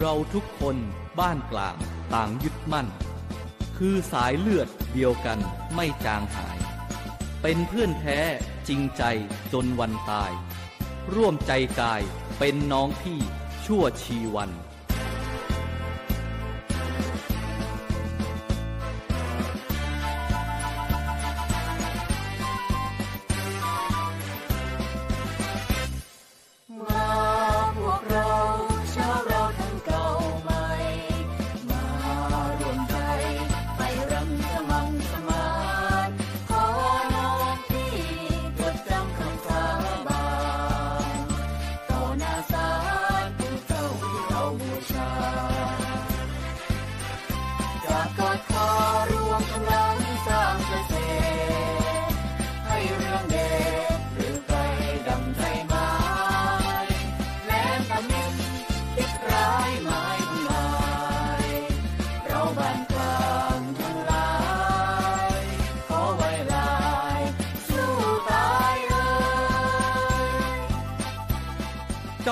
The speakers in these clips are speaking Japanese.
เราทุกคนบ้านกลางต่างยึดมั่น คือสายเลือดเดียวกันไม่จางหาย เป็นเพื่อนแท้จริงใจจนวันตาย ร่วมใจกายเป็นน้องพี่ชั่วชีวัน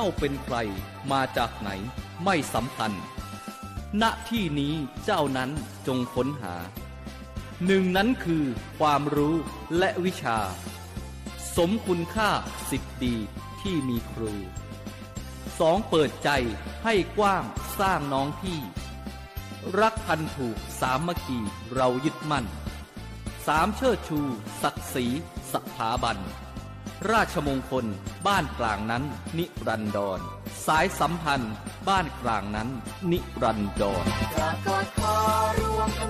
จ้าเป็นใคร มาจากไหน ไม่สำคัญ ณ ที่นี้เจ้านั้นจงค้นหา หนึ่งนั้นคือความรู้และวิชา สมคุณค่าสิทธิดีที่มีครู สองเปิดใจให้กว้างสร้างน้องพี่ รักพันถูกสามมคีเรายึดมั่น สามเชิดชู ศักดิ์ศรีสถาบัน ราชมงคล บ้านกลางนั้น นิรันดร สายสัมพันธ์ บ้านกลางนั้น นิรันดรกกอดคอรวมกำ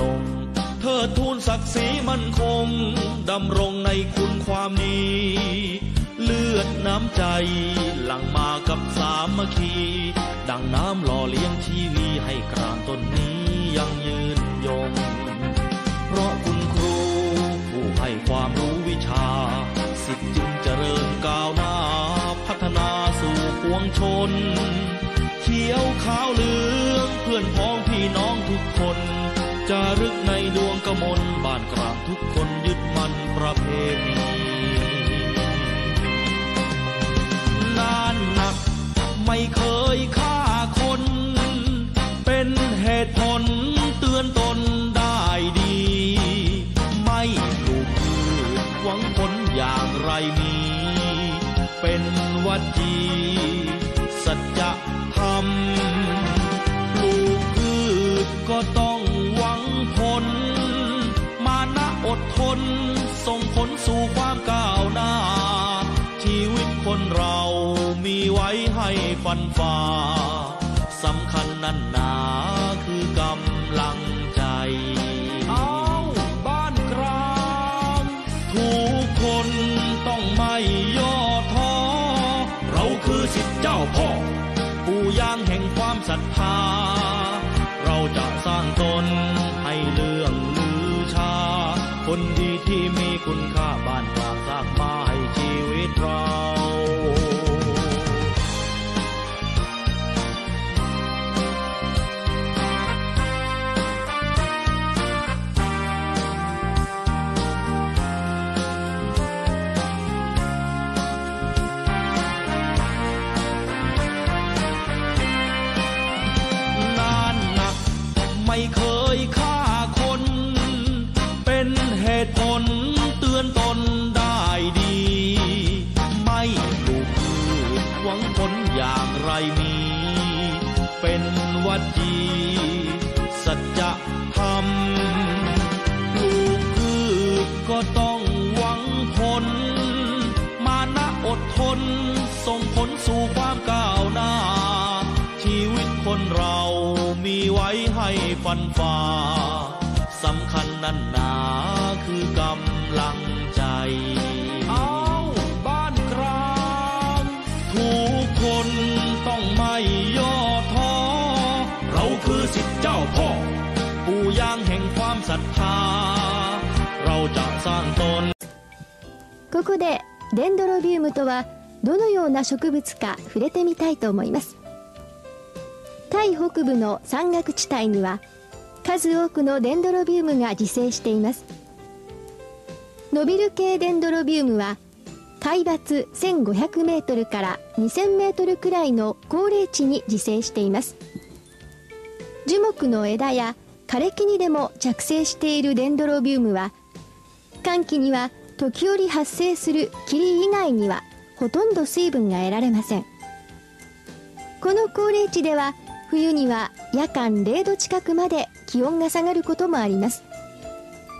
นงเธอทูลศักดิ์ศรีมั่นคงดำรงในคุณความดี เลือดน้ำใจหลั่งมากับสามัคคี ดังน้ำหล่อเลี้ยงชีวีให้กลางต้นนี้ยังยืนยง เพราะคุณครูผู้ให้ความรู้วิชา สิทธิ์จึงเจริญก้าวหน้า พัฒนาสู่ปวงชน เขียวขาวเหลืองเพื่อนพ้องพี่น้องทุกคน จารึกในดวงกมลบ้านกลางทุกคนยึดมันประเพณี ฟันฝ่าสำคัญนั่นหนาคือกำลังใจเอาบ้านกลางทุกคนต้องไม่ย่อท้อเราคือสิทธิเจ้าพ่อปู่ย่างแห่งความศรัทธา เราจะสร้างตนให้เรื่องลือชา คนดีที่มีคุณค่า สัจธรรมปลูกพืชก็ต้องหวังผล มานะอดทน ส่งผลสู่ความก้าวหน้า ชีวิตคนเรามีไว้ให้ฟันฝ่าสำคัญนั่นหนาคือกำลังใจ ปู่ย่างแห่งความศรัทธา เราจะสร้างตน ここでデンドロビウムとはどのような植物か触れてみたいと思いますタイ北部の山岳地帯には数多くのデンドロビウムが自生していますノビル系デンドロビウムは海抜1500メートルから2000メートルくらいの高齢地に自生しています 樹木の枝や枯れ木にでも着生しているデンドロビウムは寒気には時折発生する霧以外にはほとんど水分が得られません。この高齢地では冬には夜間0度近くまで気温が下がることもあります。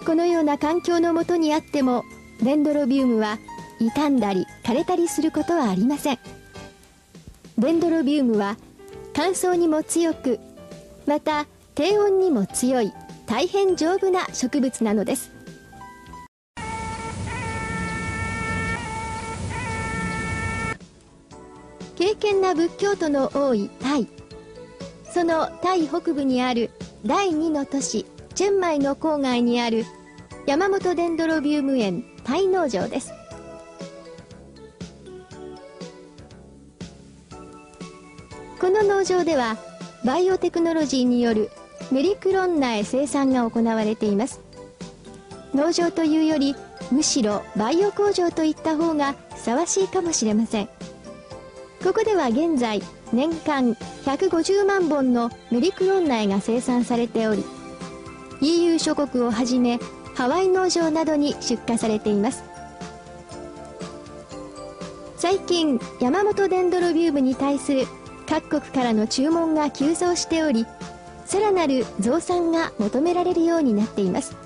このような環境のもとにあってもデンドロビウムは傷んだり枯れたりすることはありません。デンドロビウムは乾燥にも強くまた低温にも強い大変丈夫な植物なのです。敬虔な仏教徒の多いタイ。そのタイ北部にある第2の都市チェンマイの郊外にある山本デンドロビウム園タイ農場です。この農場ではバイオテクノロジーによるメリクロン苗生産が行われています。農場というよりむしろバイオ工場といった方がふさわしいかもしれません。ここでは現在年間150万本のメリクロン苗が生産されており EU 諸国をはじめハワイ農場などに出荷されています。最近山本デンドロビウムに対する各国からの注文が急増しておりさらなる増産が求められるようになっています。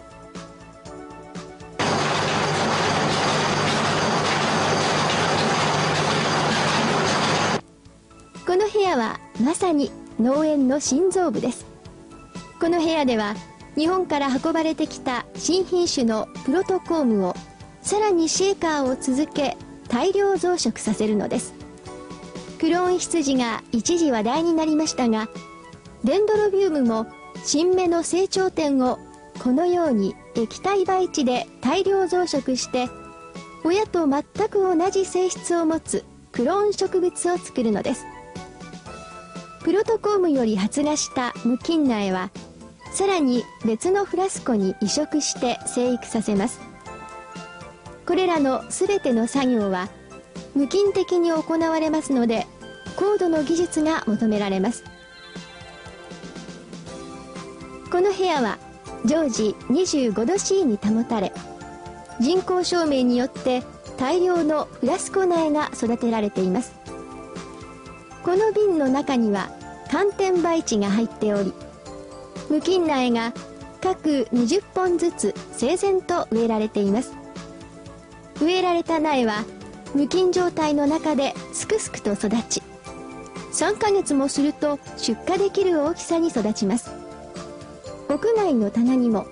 この部屋はまさに農園の心臓部です。この部屋では日本から運ばれてきた新品種のプロトコームをさらにシェーカーを続け大量増殖させるのです。クローン羊が一時話題になりましたがデンドロビウムも新芽の成長点をこのように液体培地で大量増殖して親と全く同じ性質を持つクローン植物を作るのです。プロトコームより発芽した無菌苗はさらに別のフラスコに移植して生育させます。これらの全ての作業は無菌的に行われますので高度の技術が求められます。この部屋は常時25度 C に保たれ人工照明によって大量のフラスコ苗が育てられています。この瓶の中には寒天培地が入っており無菌苗が各20本ずつ整然と植えられています。植えられた苗は無菌状態の中ですくすくと育ち3ヶ月もすると出荷できる大きさに育ちます。屋外の棚にも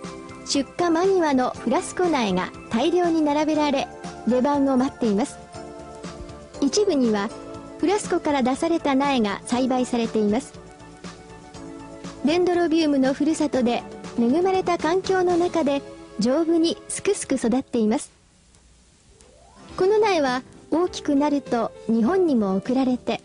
出荷間際のフラスコ苗が大量に並べられ出番を待っています。一部にはフラスコから出された苗が栽培されています。デンドロビウムのふるさとで恵まれた環境の中で丈夫にすくすく育っています。この苗は大きくなると日本にも送られて。